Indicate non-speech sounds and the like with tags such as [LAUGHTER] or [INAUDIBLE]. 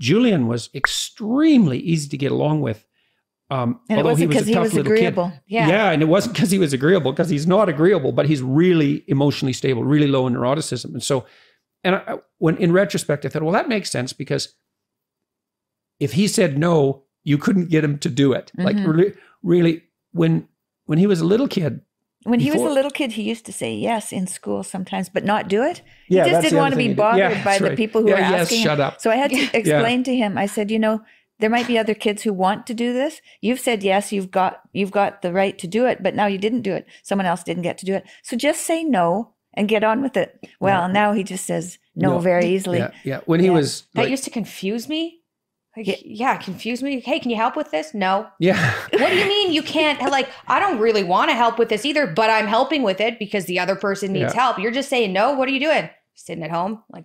Julian was extremely easy to get along with. Um, And although he was a tough was little kid. agreeable. Yeah. Yeah, and it wasn't because he was agreeable, because he's not agreeable, but he's really emotionally stable, really low in neuroticism. And so, and I, when in retrospect, I thought, well, that makes sense because if he said no, you couldn't get him to do it. Like Mhm. really, really, when when he was a little kid, When he was a little kid, he used to say yes in school sometimes, but not do it. Yeah, he just didn't want to be thing he did. bothered Yeah, by that's the people who Yeah, were yes, asking shut him. up. So I had to [LAUGHS] explain to him. I said, you know, there might be other kids who want to do this. You've said yes, you've got you've got the right to do it, but now you didn't do it. Someone else didn't get to do it. So just say no and get on with it. Well, now he just says no, No. very easily. yeah, yeah, when he was, That like, used to confuse me. Like, Yeah. yeah. confuse me. Hey, can you help with this? No. yeah, What do you mean you can't? [LAUGHS] Like, I don't really want to help with this either, but I'm helping with it because the other person needs Yeah. help. You're just saying no. What are you doing? Sitting at home, like